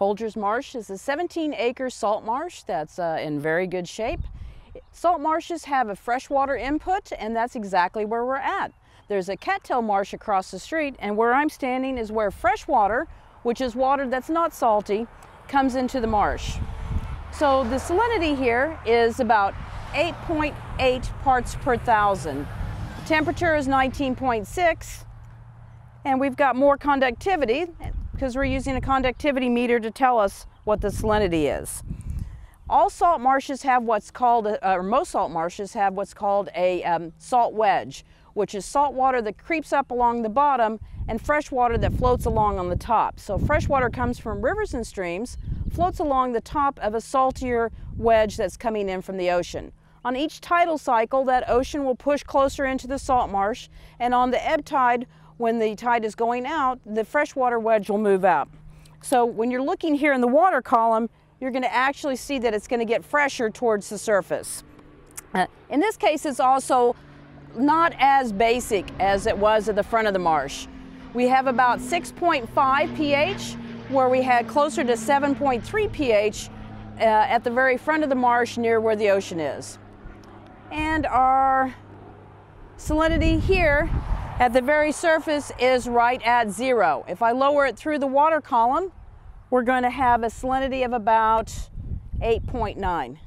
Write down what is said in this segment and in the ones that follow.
Folgers Marsh is a 17 acre salt marsh that's uh, in very good shape. Salt marshes have a freshwater input and that's exactly where we're at. There's a cattail marsh across the street and where I'm standing is where freshwater, which is water that's not salty, comes into the marsh. So the salinity here is about 8.8 .8 parts per thousand. The temperature is 19.6 and we've got more conductivity because we're using a conductivity meter to tell us what the salinity is. All salt marshes have what's called, or most salt marshes have what's called a um, salt wedge, which is salt water that creeps up along the bottom and fresh water that floats along on the top. So fresh water comes from rivers and streams, floats along the top of a saltier wedge that's coming in from the ocean. On each tidal cycle, that ocean will push closer into the salt marsh, and on the ebb tide, when the tide is going out, the freshwater wedge will move out. So when you're looking here in the water column, you're going to actually see that it's going to get fresher towards the surface. Uh, in this case, it's also not as basic as it was at the front of the marsh. We have about 6.5 pH, where we had closer to 7.3 pH uh, at the very front of the marsh near where the ocean is. And our salinity here at the very surface is right at zero. If I lower it through the water column, we're going to have a salinity of about 8.9.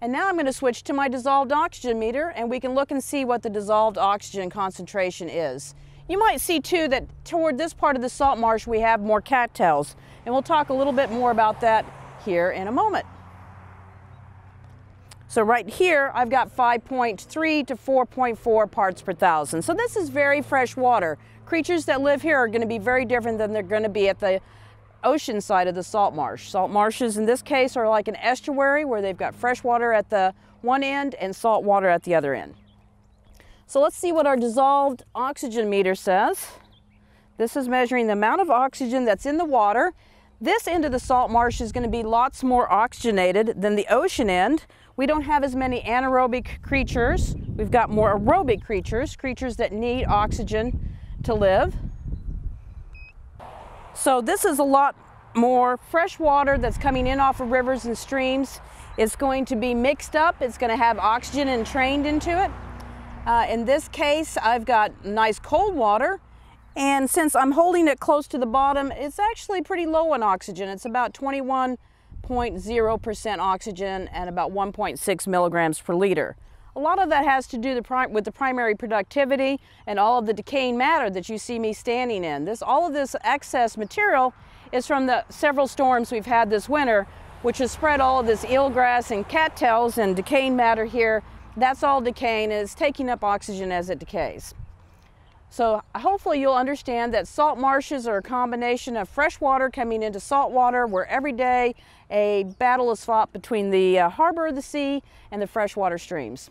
And now I'm going to switch to my dissolved oxygen meter and we can look and see what the dissolved oxygen concentration is. You might see too that toward this part of the salt marsh we have more cattails and we'll talk a little bit more about that here in a moment. So right here, I've got 5.3 to 4.4 parts per thousand. So this is very fresh water. Creatures that live here are gonna be very different than they're gonna be at the ocean side of the salt marsh. Salt marshes in this case are like an estuary where they've got fresh water at the one end and salt water at the other end. So let's see what our dissolved oxygen meter says. This is measuring the amount of oxygen that's in the water. This end of the salt marsh is going to be lots more oxygenated than the ocean end, we don't have as many anaerobic creatures. We've got more aerobic creatures, creatures that need oxygen to live. So this is a lot more fresh water that's coming in off of rivers and streams. It's going to be mixed up. It's going to have oxygen entrained into it. Uh, in this case, I've got nice cold water. And since I'm holding it close to the bottom, it's actually pretty low in oxygen. It's about 21 0.0% oxygen and about 1.6 milligrams per liter. A lot of that has to do with the primary productivity and all of the decaying matter that you see me standing in. This, all of this excess material is from the several storms we've had this winter, which has spread all of this eelgrass and cattails and decaying matter here. That's all decaying and it's taking up oxygen as it decays. So hopefully you'll understand that salt marshes are a combination of fresh water coming into salt water where every day a battle is fought between the uh, harbor of the sea and the freshwater streams.